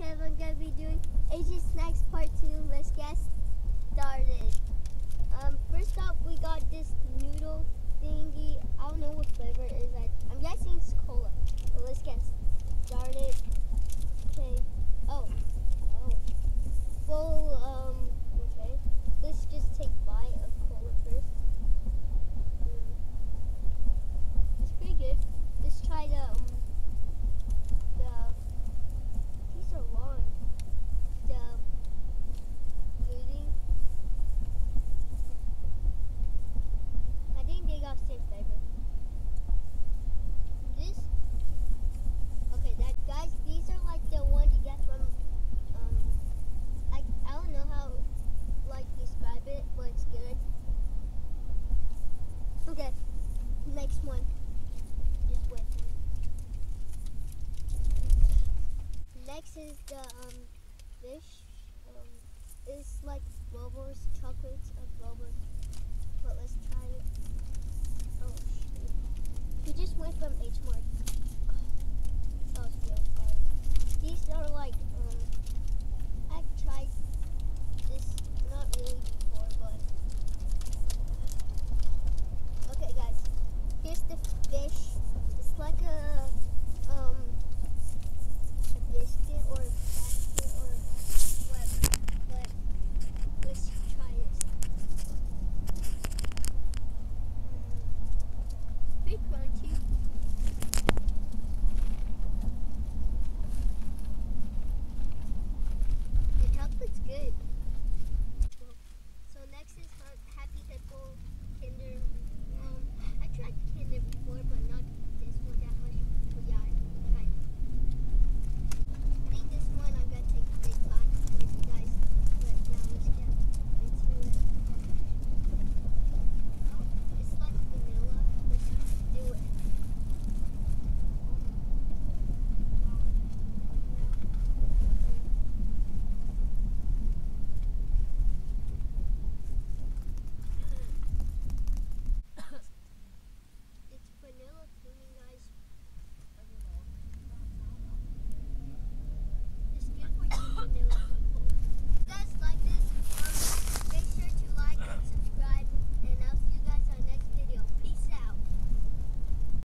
Kev. I'm going to be doing Asian Snacks Part 2. Let's guess Next is the um, fish. Um, it's like Bobo's chocolates of Bobo's. But let's try it. Oh, shoot. He just went from H Mart.